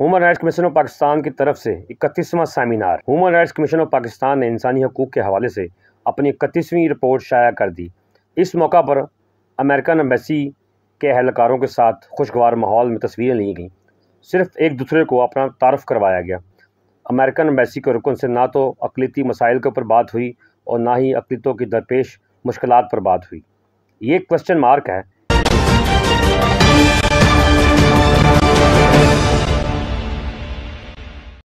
Human rights commission of Pakistan की तरफ़ से इकतीसवां seminar human rights commission of Pakistan ने इंसानी हकूक़ के हवाले से अपनी इकतीसवीं रिपोर्ट शाया कर दी। इस मौका पर अमेरिकन एम्बेसी के अहलकारों के साथ खुशगवार माहौल में तस्वीरें ली गईं। सिर्फ़ एक दूसरे को अपना तारफ़ करवाया गया। अमेरिकन एम्बेसी के रुकन से ना तो अकलीती मसाइल के ऊपर बात हुई और ना ही अकलीतों की दरपेश मुश्किल पर बात हुई। ये क्वेश्चन मार्क है